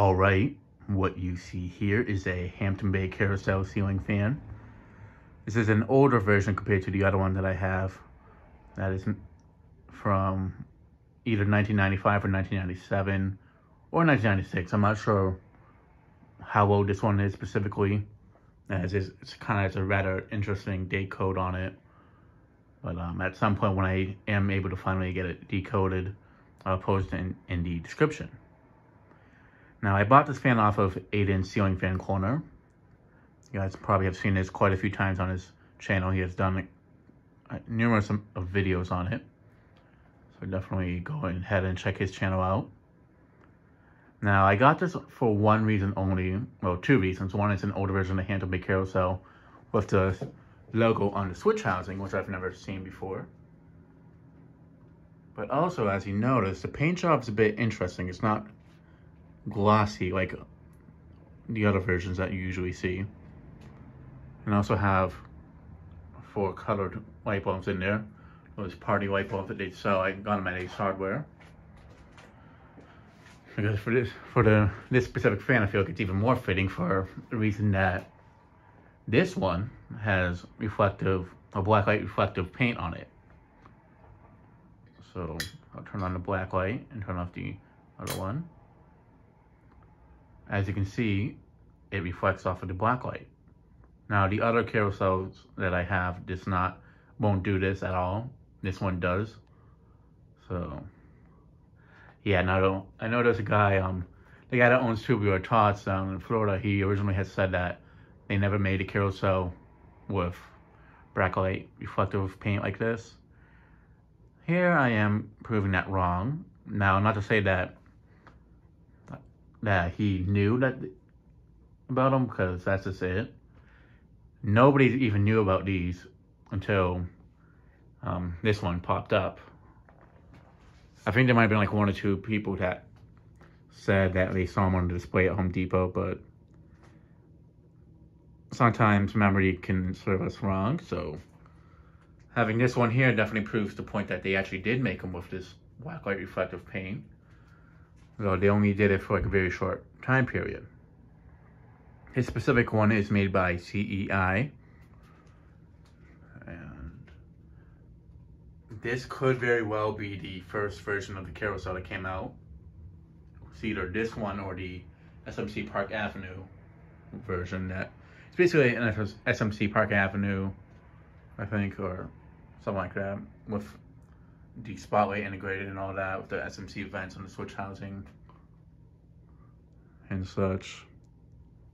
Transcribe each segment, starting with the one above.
All right, what you see here is a Hampton Bay carousel ceiling fan. This is an older version compared to the other one that I have. That is from either 1995 or 1997 or 1996. I'm not sure how old this one is specifically, as it's, it's kind of has a rather interesting date code on it. But um, at some point when I am able to finally get it decoded, I'll post in, in the description. Now, I bought this fan off of Aden Ceiling Fan Corner. You guys probably have seen this quite a few times on his channel. He has done uh, numerous of videos on it. So definitely go ahead and check his channel out. Now, I got this for one reason only. Well, two reasons. One is an older version of the Hampton Bay Carousel with the logo on the switch housing, which I've never seen before. But also, as you notice, the paint job is a bit interesting. It's not glossy like the other versions that you usually see. And also have four colored light bulbs in there. Those party light bulbs that they sell. I got them at Ace Hardware. Because for this for the this specific fan, I feel like it's even more fitting for the reason that this one has reflective, a black light reflective paint on it. So I'll turn on the black light and turn off the other one. As you can see, it reflects off of the black light. Now the other carousels that I have does not, won't do this at all. This one does. So, yeah, now I know there's a guy, um, the guy that owns Tubular Tots down in Florida, he originally had said that they never made a carousel with black light reflective paint like this. Here I am proving that wrong. Now, not to say that that he knew that about them because that's just it. Nobody even knew about these until um, this one popped up. I think there might have been like one or two people that said that they saw them on the display at Home Depot, but sometimes memory can serve us wrong. So having this one here definitely proves the point that they actually did make them with this black light reflective paint. Though they only did it for like a very short time period. His specific one is made by CEI. And this could very well be the first version of the carousel that came out. It's either this one or the SMC Park Avenue version that it's basically an SMC Park Avenue, I think, or something like that, with the spotlight integrated and all that with the SMC vents and the switch housing and such.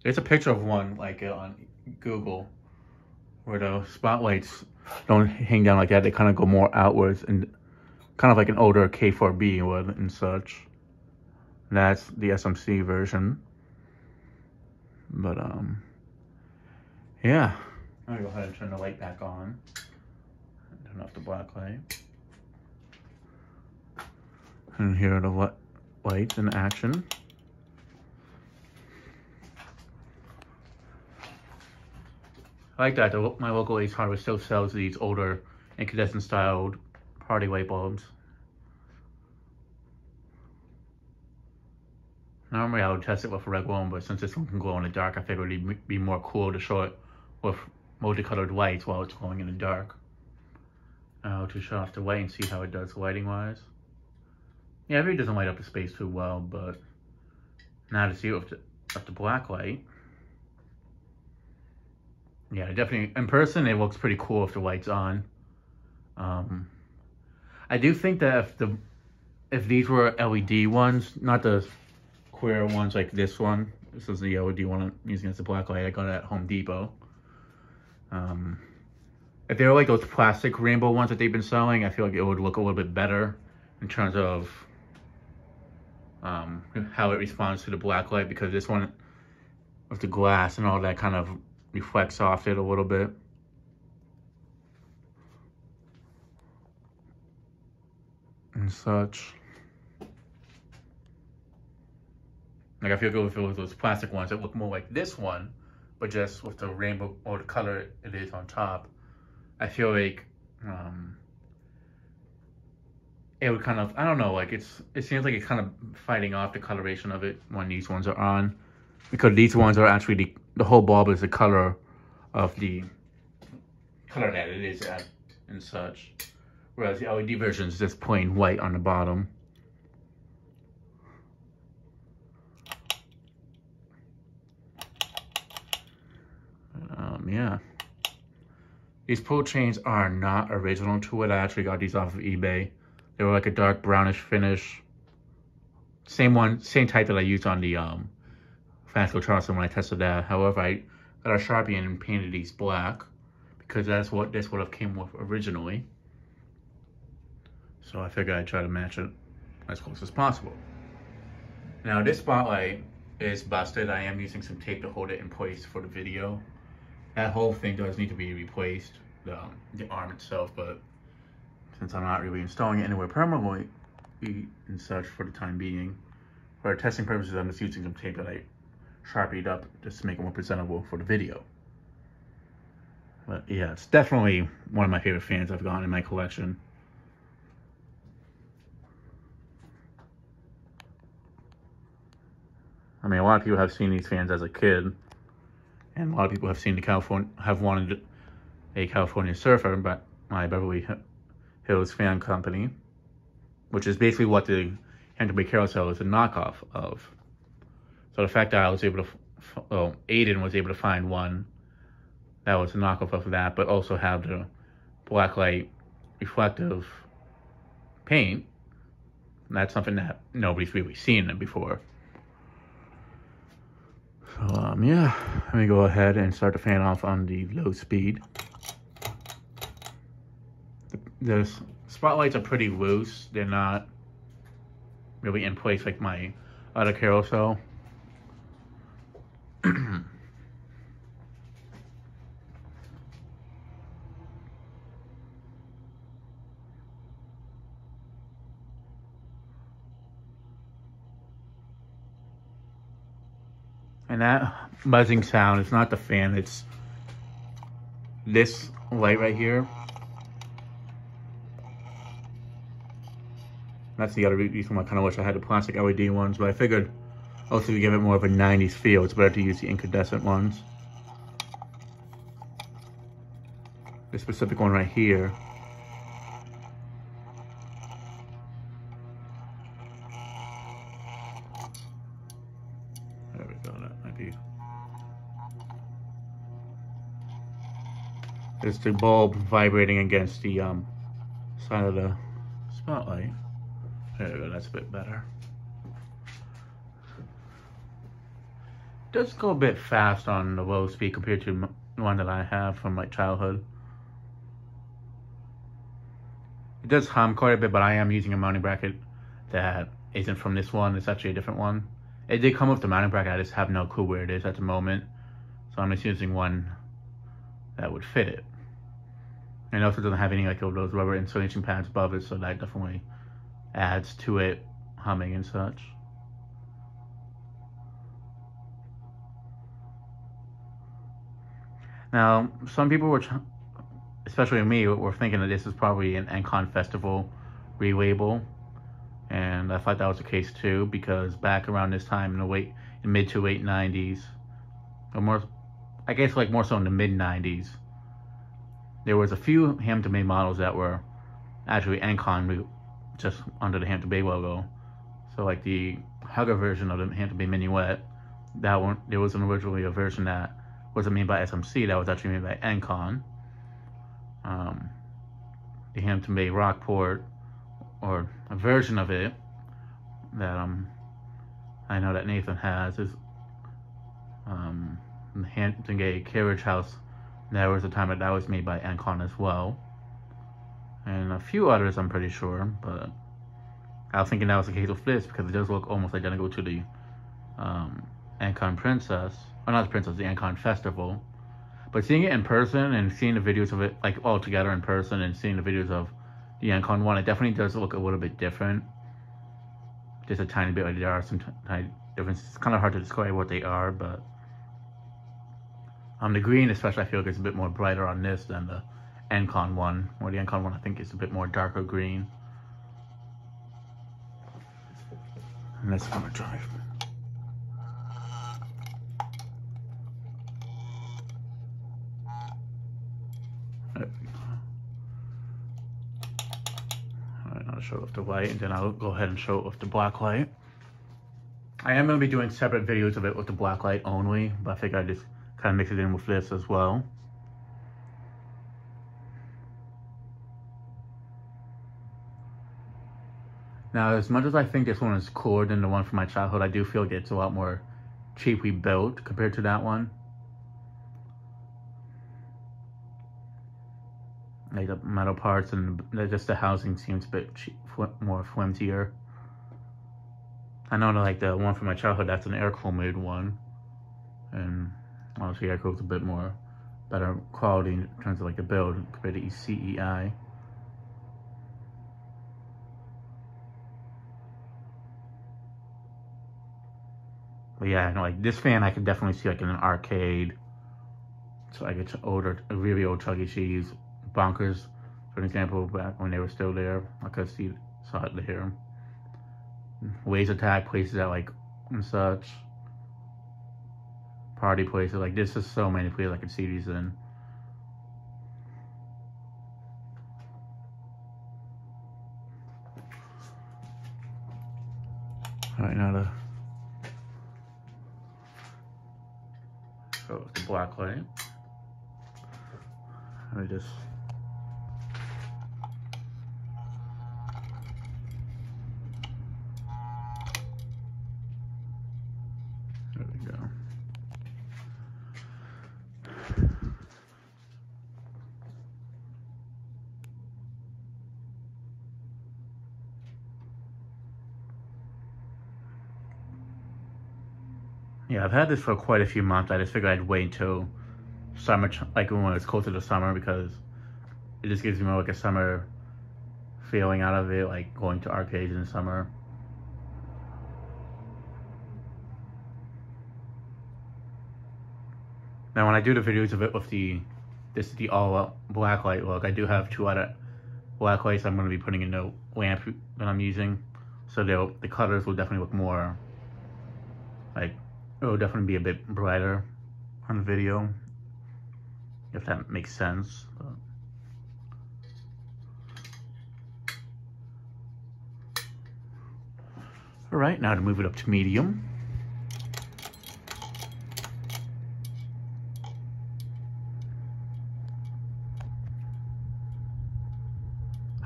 There's a picture of one like uh, on Google where the spotlights don't hang down like that. They kind of go more outwards and kind of like an older K4B would and such. That's the SMC version. But um, yeah. I'm gonna go ahead and turn the light back on. Turn off the black light. And here are the lights in action. I like that my local Ace Hardware still sells these older incandescent styled party light bulbs. Normally I would test it with a regular one, but since this one can glow in the dark, I figured it'd be more cool to show it with multicolored lights while it's glowing in the dark. Now to shut off the light and see how it does lighting wise. Yeah, it really doesn't light up the space too well, but now to see it with the, with the black light. Yeah, definitely, in person, it looks pretty cool if the light's on. Um, I do think that if the if these were LED ones, not the queer ones like this one, this is the LED one I'm using as a black light, I got it at Home Depot. Um, if they were like those plastic rainbow ones that they've been selling, I feel like it would look a little bit better in terms of um, how it responds to the black light because this one with the glass and all that kind of reflects off it a little bit. And such. Like I feel good if it was those plastic ones that look more like this one, but just with the rainbow or the color it is on top. I feel like um, it would kind of, I don't know, like it's, it seems like it's kind of fighting off the coloration of it when these ones are on. Because these ones are actually, the, the whole bulb is the color of the color that it is at and such. Whereas the LED version is just plain white on the bottom. Um, yeah. These pull chains are not original to it. I actually got these off of eBay. They were like a dark brownish finish. Same one, same type that I used on the um, Charleston when I tested that. However, I got a Sharpie and painted these black because that's what this would have came with originally. So I figured I'd try to match it as close as possible. Now this spotlight is busted. I am using some tape to hold it in place for the video. That whole thing does need to be replaced, the, the arm itself, but since I'm not really installing it anywhere permanently and such for the time being, for testing purposes, I'm just using some tape that I sharpied up just to make it more presentable for the video. But yeah, it's definitely one of my favorite fans I've gotten in my collection. I mean, a lot of people have seen these fans as a kid, and a lot of people have seen the California have wanted a California Surfer, but my Beverly Hills Fan Company, which is basically what the Bay Carousel is a knockoff of. So the fact that I was able to, well, Aden was able to find one that was a knockoff of that, but also have the blacklight reflective paint. That's something that nobody's really seen before. So um, yeah, let me go ahead and start the fan off on the low speed. The, spotlights are pretty loose. They're not really in place like my other carousel. And that buzzing sound is not the fan, it's this light right here. That's the other reason why I kind of wish I had the plastic LED ones, but I figured also to give it more of a 90s feel, it's better to use the incandescent ones. This specific one right here There we go, that might be. It's the bulb vibrating against the um, side of the spotlight. There we go, that's a bit better. Does go a bit fast on the low speed compared to the one that I have from my childhood. It does hum quite a bit, but I am using a mounting bracket that isn't from this one. It's actually a different one. It did come with the mounting bracket, I just have no clue where it is at the moment. So I'm just using one that would fit it. And it also doesn't have any like those rubber insulation pads above it, so that definitely adds to it humming and such. Now, some people were, especially me, were thinking that this is probably an Encon Festival relabel. And I thought that was the case too, because back around this time in the late, in mid to late 90s, or more, I guess like more so in the mid 90s, there was a few Hampton Bay models that were actually Encon just under the Hampton Bay logo. So like the Hugger version of the Hampton Bay Minuet, that one there was originally a version that wasn't made by SMC, that was actually made by Encon. Um, the Hampton Bay Rockport, or a version of it that um I know that Nathan has is um, the Hampton Bay Carriage House there was a time that that was made by Encon as well. And a few others, I'm pretty sure, but I was thinking that was the case with this because it does look almost identical to the um, Encon Princess, or not the Princess, the Encon Festival. But seeing it in person and seeing the videos of it like all together in person and seeing the videos of the Encon one, it definitely does look a little bit different. Just a tiny bit, like there are some tiny differences. It's kind of hard to describe what they are, but um, the green, especially, I feel like is a bit more brighter on this than the Encon one, or the Encon one I think is a bit more darker green. And that's gonna drive. I'll show off the white and then I'll go ahead and show it off the black light. I am going to be doing separate videos of it with the black light only, but I think I just kind of mix it in with this as well. Now, as much as I think this one is cooler than the one from my childhood, I do feel like it's a lot more cheaply built compared to that one. Like the metal parts and just the housing seems a bit cheap, more flimsier. I know like the one from my childhood, that's an air-cooled one. And obviously air-cooled a bit more better quality in terms of like the build compared to CEI. But yeah, like this fan I could definitely see like in an arcade. So like it's older, a really old Chuck E. Cheese, Bonkers, for example, back when they were still there. I could see, saw it there. Laser tag places that like and such. Party places like this is so many places I could see these in. All right, now the So the black light. Let me just There we go. Yeah, I've had this for quite a few months. I just figured I'd wait until summer, like when it's closer to summer, because it just gives me more like a summer feeling out of it, like going to arcades in the summer. Now, when I do the videos of it with the, this is the all black light look, I do have two other black lights I'm going to be putting in the lamp that I'm using. So the colors will definitely look more like it will definitely be a bit brighter on the video, if that makes sense. All right, now to move it up to medium.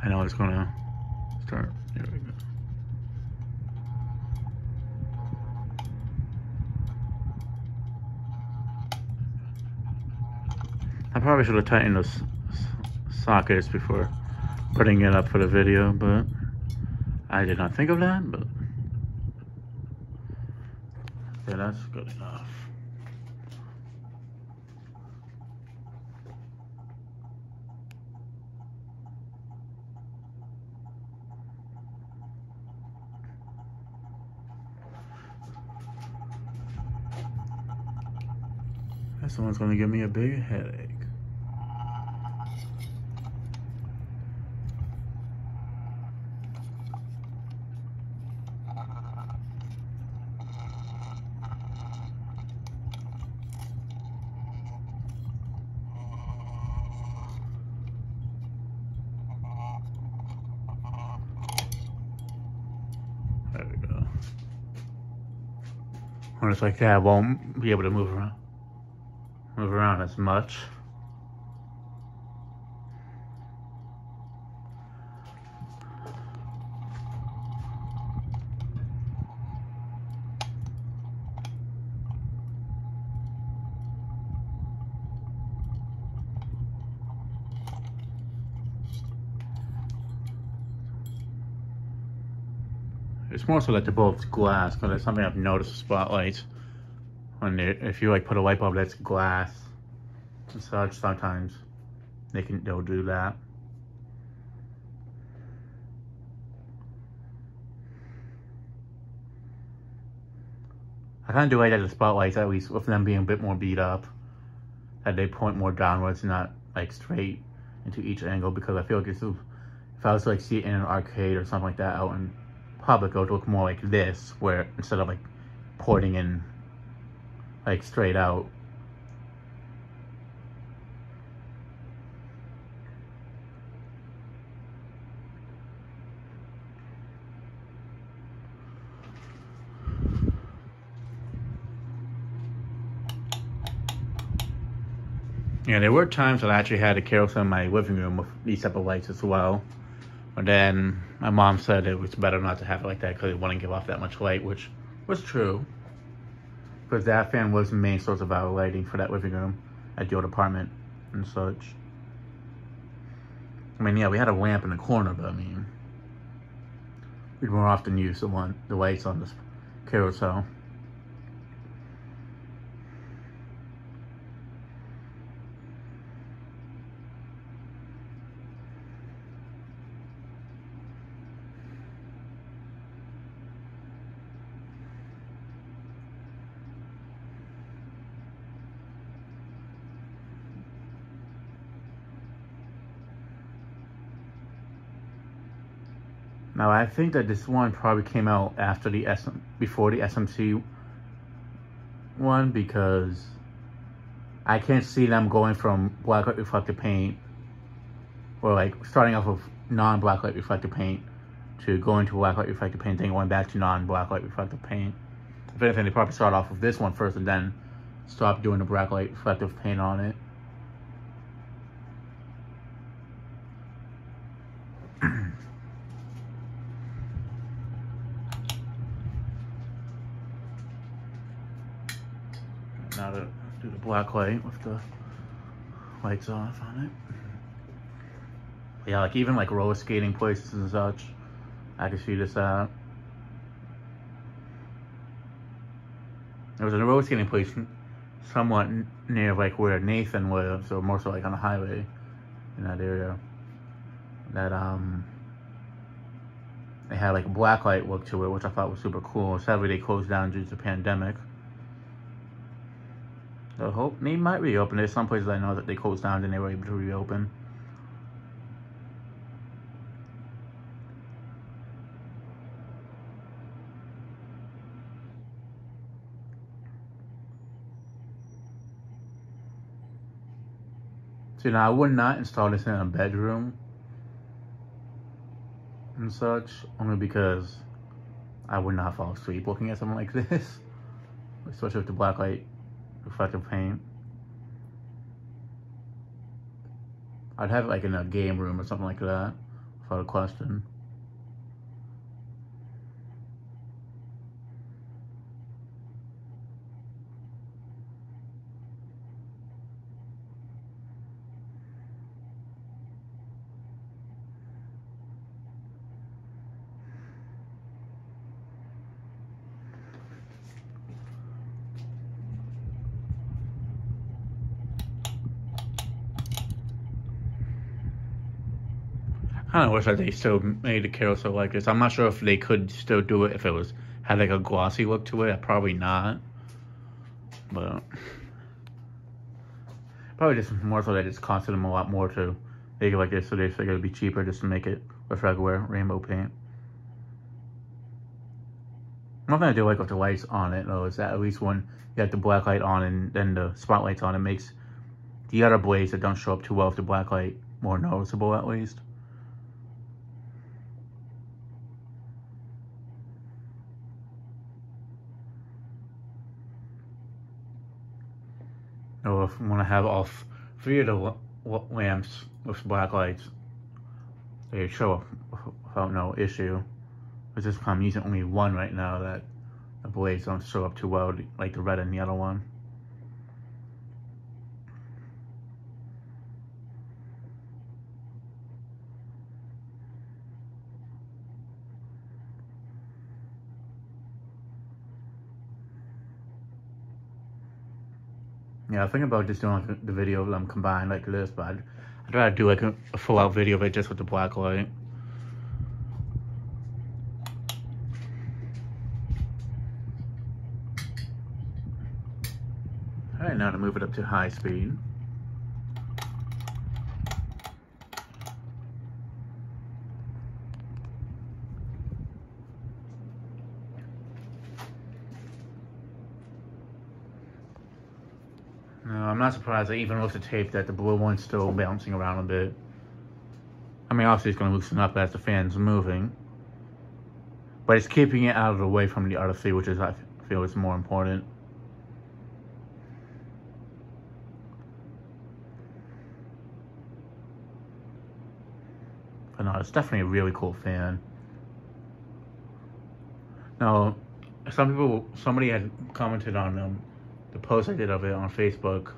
I know it's gonna start, there we go. I probably should have tightened those sockets before putting it up for the video, but I did not think of that, but yeah, that's good enough. This one's gonna give me a big headache. There we go. When it's like that, I won't be able to move around, move around as much. It's more so that they're both glass, because that's something I've noticed with spotlights. When they, if you like put a light bulb that's glass and such, sometimes they can they'll do that. I kind of do like that the spotlights, at least with them being a bit more beat up, that they point more downwards, not like straight into each angle, because I feel like if I was to like see it in an arcade or something like that out in public, it would look more like this, where instead of like porting in like straight out. Yeah, there were times that I actually had a carousel in my living room with these type of lights as well. But then my mom said it was better not to have it like that because it wouldn't give off that much light, which was true. Because that fan was the main source of our lighting for that living room at old apartment and such. I mean, yeah, we had a lamp in the corner, but I mean, we'd more often use the one, the lights on this carousel. Now I think that this one probably came out after the SM, before the SMC one because I can't see them going from blacklight reflective paint or like starting off with non-blacklight reflective paint to going to blacklight reflective paint, then going back to non-blacklight reflective paint. If anything, they probably start off with this one first and then stop doing the blacklight reflective paint on it. now to the light with the lights off on it. Yeah, like even like roller skating places and such, I can see this at. There was a roller skating place somewhat near like where Nathan lives, or more so like on a highway in that area. That um, they had like a black light look to it, which I thought was super cool. Sadly, they closed down due to the pandemic. So hope they might reopen. There's some places I know that they closed down and they were able to reopen. See, now I would not install this in a bedroom and such, only because I would not fall asleep looking at something like this, especially with the black light reflective paint. I'd have it like in a game room or something like that, without a question. I kind of wish that they still made a carousel like this. I'm not sure if they could still do it if it was had like a glossy look to it. Probably not. But probably just more so that it's costing them a lot more to make it like this, so they figure it'd be cheaper just to make it with regular rainbow paint. One thing I do like with the lights on it though is that at least when you have the black light on and then the spotlights on, it makes the other blades that don't show up too well with the black light more noticeable at least. or want to have all three of the lamps with black lights, they show up without no issue. But just I'm using only one right now that the blades don't show up too well, like the red and the other one. Yeah, I think about just doing like the video of them combined like this, but I'd, I'd rather do like a, a full out video of it just with the black light. All right, now to move it up to high speed. I'm not surprised. I even looked at tape that the blue one's still bouncing around a bit. I mean, obviously it's going to loosen up as the fan's moving. But it's keeping it out of the way from the other three, which is, I feel, is more important. But no, it's definitely a really cool fan. Now, some people, somebody had commented on um, the post I did of it on Facebook.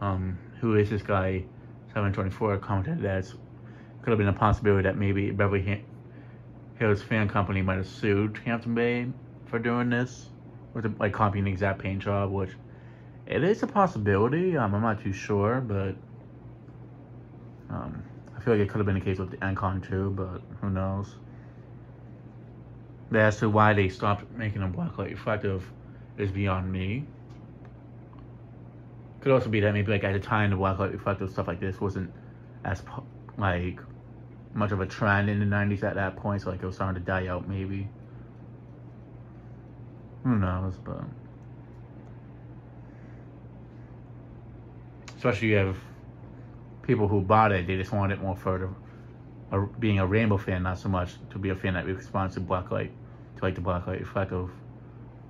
Um, who is this guy? 724 commented that it could have been a possibility that maybe Beverly Hills Fan Company might have sued Hampton Bay for doing this, or like copying the exact paint job, which it is a possibility. Um, I'm not too sure, but um, I feel like it could have been the case with the Encon too, but who knows. But as to why they stopped making them black blacklight reflective is beyond me. Could also be that maybe like at the time the blacklight reflective stuff like this wasn't as like much of a trend in the 90s at that point, so like it was starting to die out maybe. Who knows, but especially you have people who bought it, they just wanted it more for the, being a rainbow fan, not so much to be a fan that responds to blacklight, to like the blacklight reflective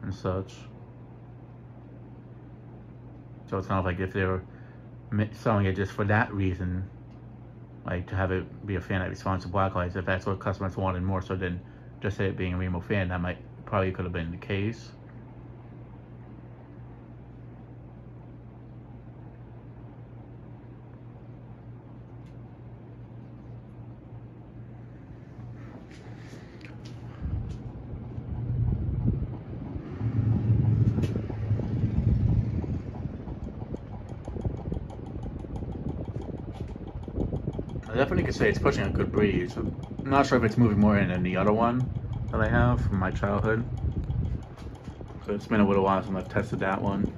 and such. So it's not like if they're selling it just for that reason, like to have it be a fan that responds to black lights, if that's what customers wanted more so than just it being a rainbow fan, that might probably could have been the case. I definitely could say it's pushing a good breeze. I'm not sure if it's moving more in than the other one that I have from my childhood. So it's been a little while since I've tested that one.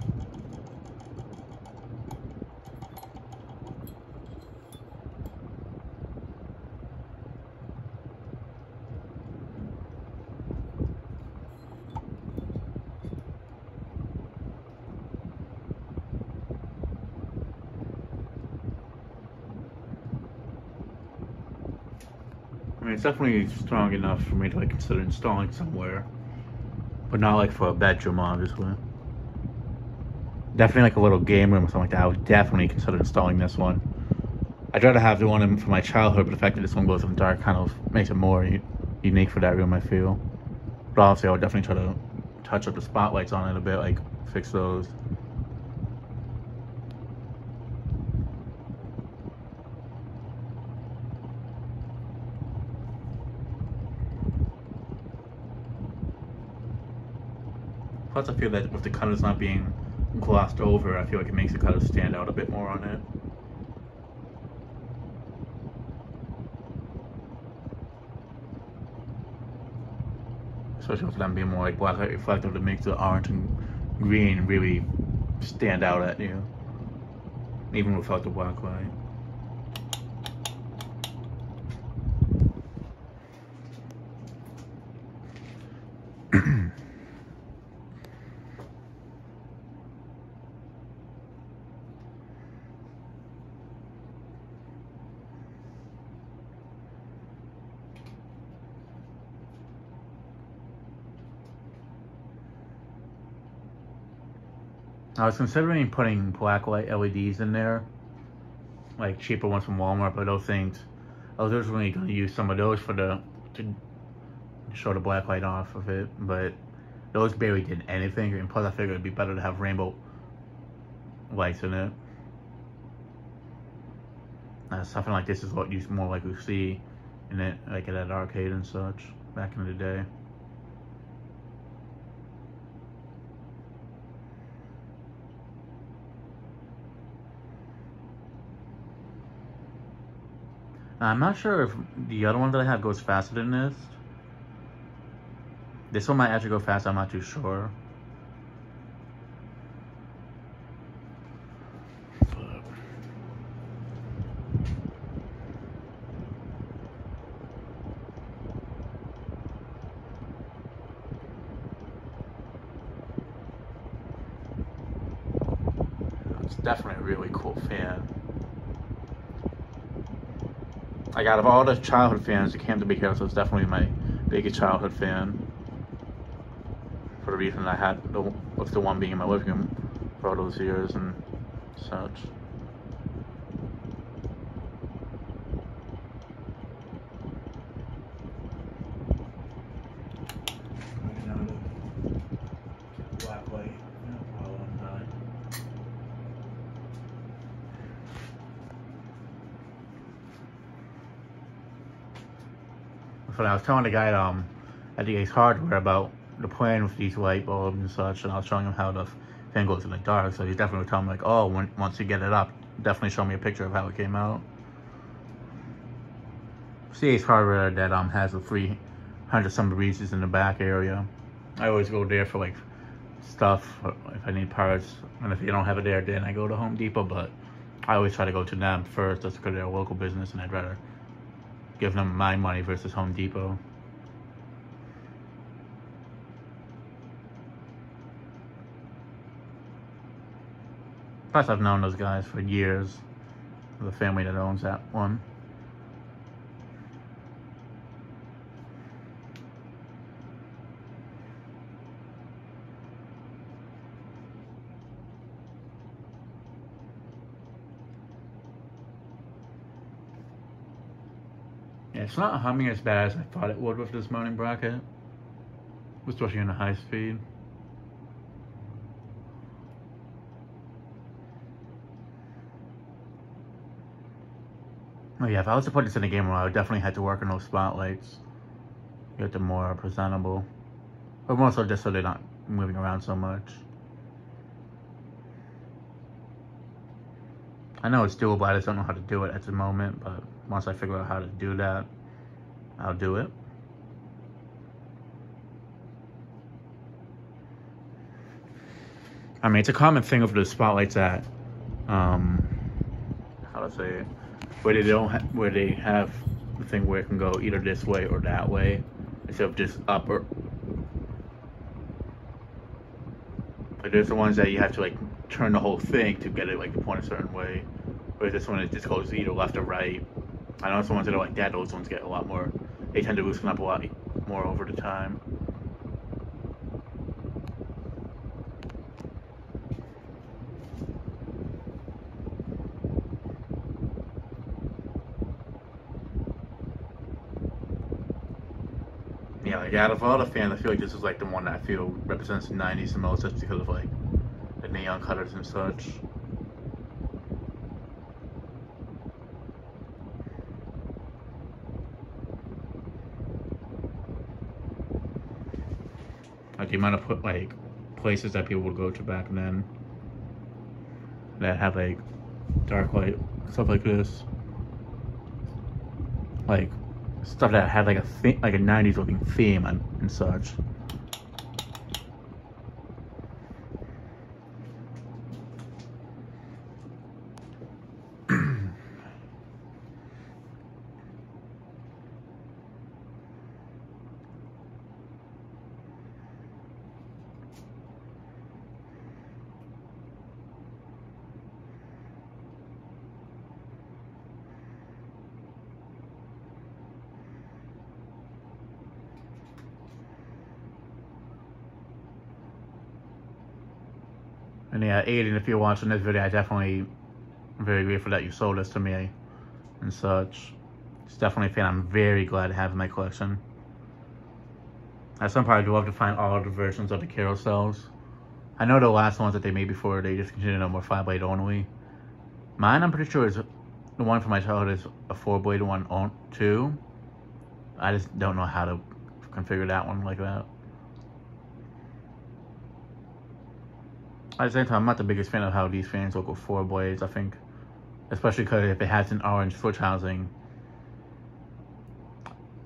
I mean, it's definitely strong enough for me to like consider installing somewhere, but not like for a bedroom, obviously. Definitely like a little game room or something like that. I would definitely consider installing this one. I'd rather have the one from my childhood, but the fact that this one goes in the dark kind of makes it more unique for that room. I feel. But obviously, I would definitely try to touch up the spotlights on it a bit, like fix those. Plus, I feel that with the colors not being glossed over, I feel like it makes the colors stand out a bit more on it. Especially with them being more like black light reflective, it makes the orange and green really stand out at you. Even without the black light. I was considering putting black light LEDs in there, like cheaper ones from Walmart, but those things, I was originally going to use some of those for the, to show the black light off of it, but those barely did anything, and plus I figured it'd be better to have rainbow lights in it. Uh, something like this is what you more likely see in it, like at an arcade and such, back in the day. I'm not sure if the other one that I have goes faster than this. This one might actually go fast, I'm not too sure. definitely a really cool fan. Like out of all the childhood fans, the Hampton Bay Carousel is definitely my biggest childhood fan. For the reason I had the, with the one being in my living room for all those years and such. But I was telling the guy um, at the Ace Hardware about the plan with these light bulbs and such, and I was showing him how the thing goes in the dark. So he's definitely telling me like, oh, when, once you get it up, definitely show me a picture of how it came out. Ace Hardware that um has the 300 some breezes in the back area. I always go there for like stuff if I need parts, and if you don't have it there, then I go to Home Depot. But I always try to go to them first, just because they're a local business, and I'd rather give them my money versus Home Depot. Plus, I've known those guys for years. The family that owns that one. It's not humming as bad as I thought it would with this mounting bracket, especially in a high speed. Oh yeah, if I was to put this in a game, where I would definitely have to work on those spotlights. Get them more presentable. But more so just so they're not moving around so much. I know it's doable, I just don't know how to do it at the moment, but once I figure out how to do that, I'll do it. I mean, it's a common thing of the spotlights that, um, how to say it, where they don't, where they have the thing where it can go either this way or that way, instead of just up or. Like there's the ones that you have to like turn the whole thing to get it like to point a certain way, whereas this one it just goes either left or right. I know some ones that are like that; those ones get a lot more. They tend to loosen up a lot more over the time. Yeah, like out of all the fans, I feel like this is like the one that I feel represents the 90s the most, just because of like the neon colors and such. Like the amount of put like places that people would go to back then that have like dark light stuff like this, like stuff that had like a like a '90s looking theme and, and such. And yeah, Aden, if you're watching this video, I definitely very grateful that you sold this to me and such. It's definitely a fan I'm very glad to have in my collection. At some point, I'd love to find all the versions of the carousels. I know the last ones that they made before, they just discontinued them were 5-blade only. Mine, I'm pretty sure, is the one from my childhood is a 4-blade one on too. I just don't know how to configure that one like that. At the same time, I'm not the biggest fan of how these fans look with four blades. I think, especially because if it has an orange switch housing,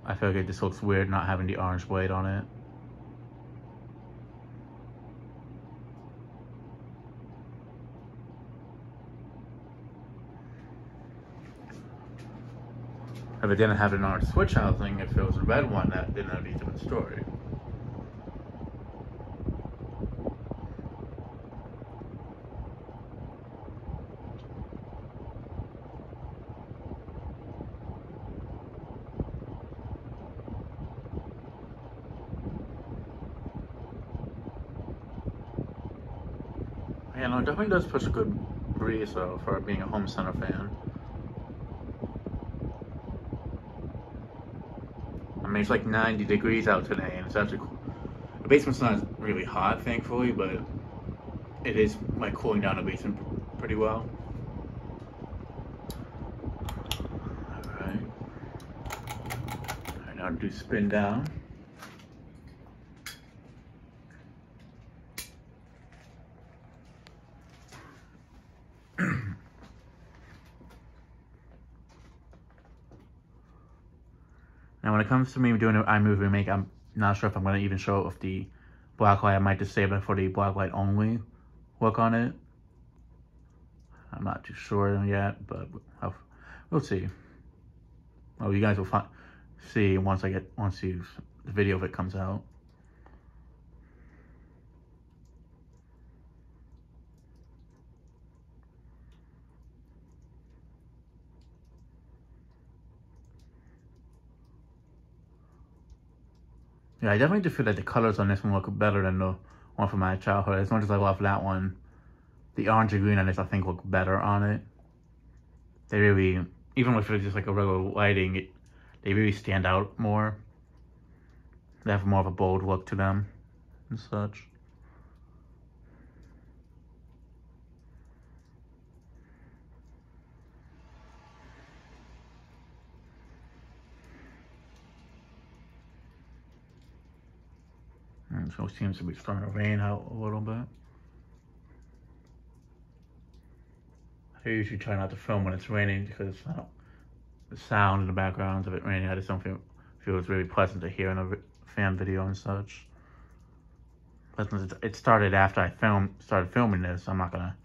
I feel like it just looks weird not having the orange blade on it. If it didn't have an orange switch housing, if it was a red one, that that'd be a different story. No, it definitely does push a good breeze though for being a home center fan. I mean, it's like 90 degrees out today, and it's actually cool. the basement's not really hot, thankfully, but it is like cooling down the basement pretty well. All right. All right, now do spin down. It comes to me doing an iMovie remake, I'm not sure if I'm going to even show it with the blacklight. I might just save it for the blacklight only look on it. I'm not too sure yet, but I'll, we'll see. Oh, you guys will find, see once I get once you the video of it comes out. Yeah, I definitely do feel like the colors on this one look better than the one from my childhood. As much as I love that one, the orange and green on this I think look better on it. They really, even with just like a regular lighting, it, they really stand out more. They have more of a bold look to them and such. So it seems to be starting to rain out a little bit. I usually try not to film when it's raining because the sound in the background of it raining, I just don't feel, feel it's really pleasant to hear in a fan video and such. But it started after I film, started filming this, so I'm not gonna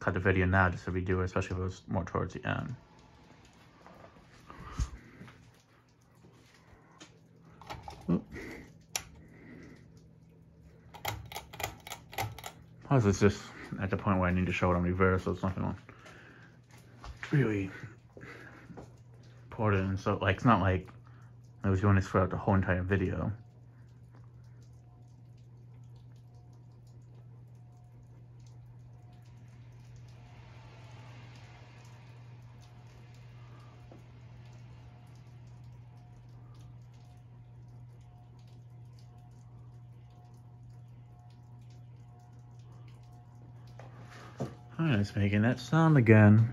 cut the video now just to redo it, especially if it was more towards the end. Plus, it's just at the point where I need to show it on reverse, so it's not gonna really important. So, like, it's not like I was doing this throughout the whole entire video. Oh, it's making that sound again.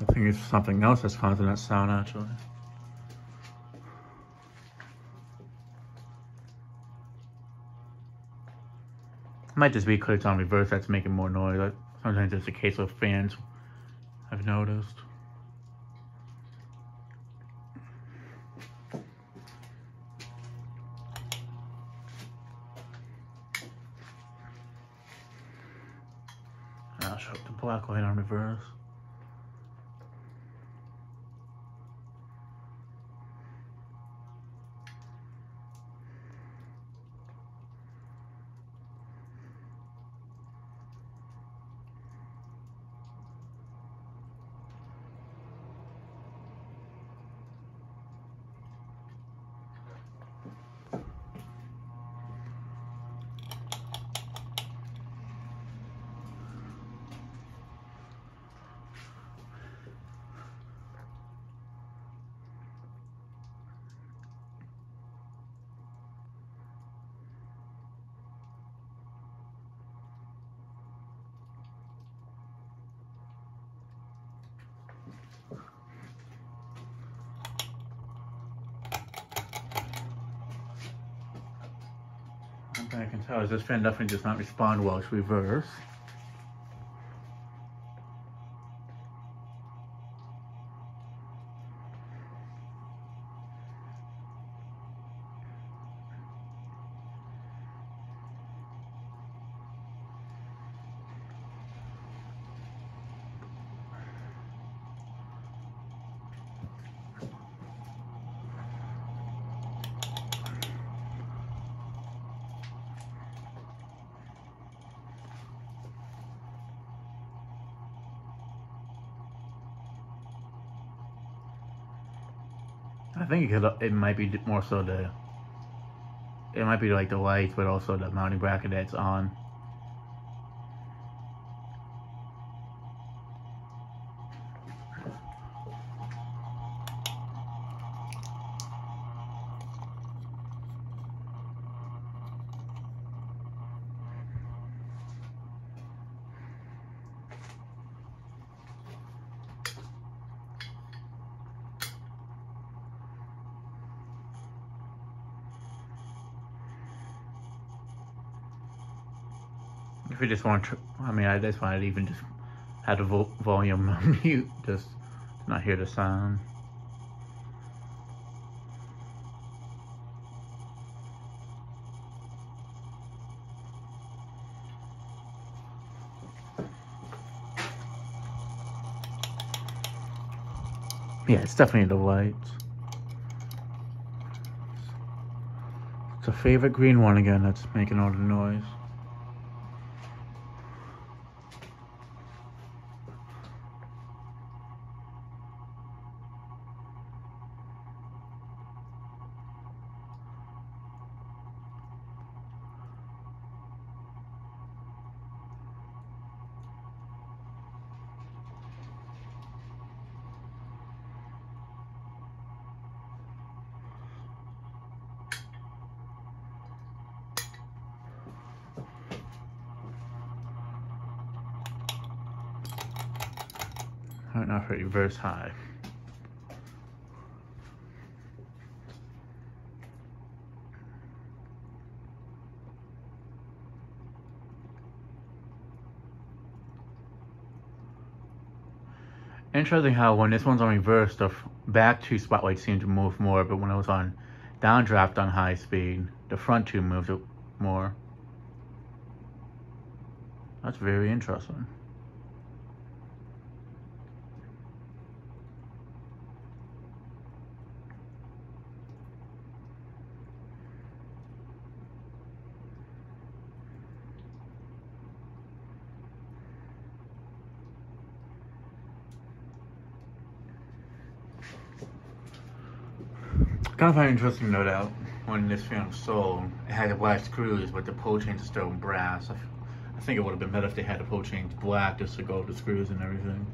I think it's something else that's causing that sound actually. Might just be it's on reverse that's making more noise. Sometimes it's a case of fans, I've noticed. I'll show the black light on reverse. I can tell is this fan definitely does not respond well to reverse. I think it it might be more so the, it might be like the lights, but also the mounting bracket that's on. You just want to, I mean, I just want to even just have the vo volume mute, just not hear the sound. Yeah, it's definitely the lights. It's a favorite green one again that's making all the noise. Reverse high. Interesting how when this one's on reverse, the back two spotlights seem to move more, but when it was on downdraft on high speed, the front two moved more. That's very interesting. Kind of find interesting note out when this film sold, it had the black screws, but the pull chains are still in brass. I, think it would have been better if they had the pull chains black just to go with the screws and everything.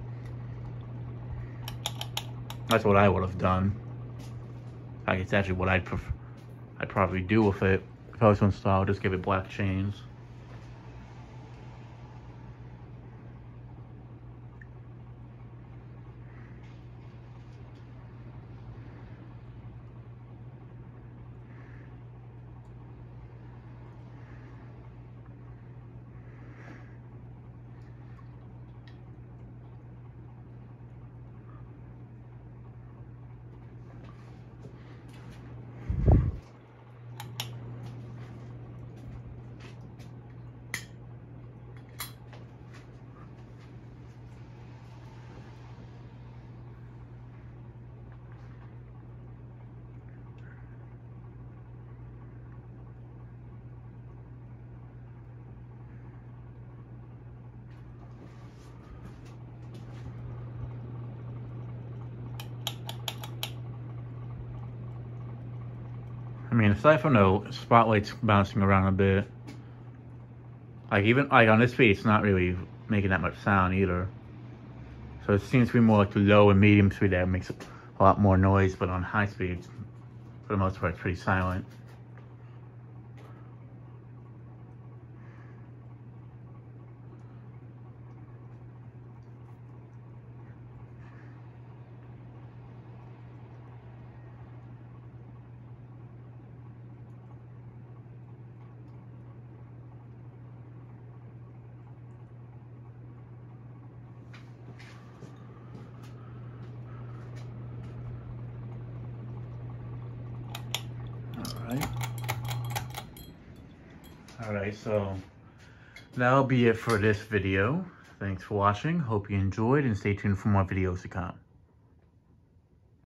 That's what I would have done. Like it's actually what I'd. I'd probably do with it. If I was to install, just give it black chains. I mean, aside from the spotlights bouncing around a bit, like even like on this speed, it's not really making that much sound either. So it seems to be more like the low and medium speed that makes a lot more noise, but on high speeds, for the most part, it's pretty silent. right? Alright, so that'll be it for this video. Thanks for watching. Hope you enjoyed and stay tuned for more videos to come.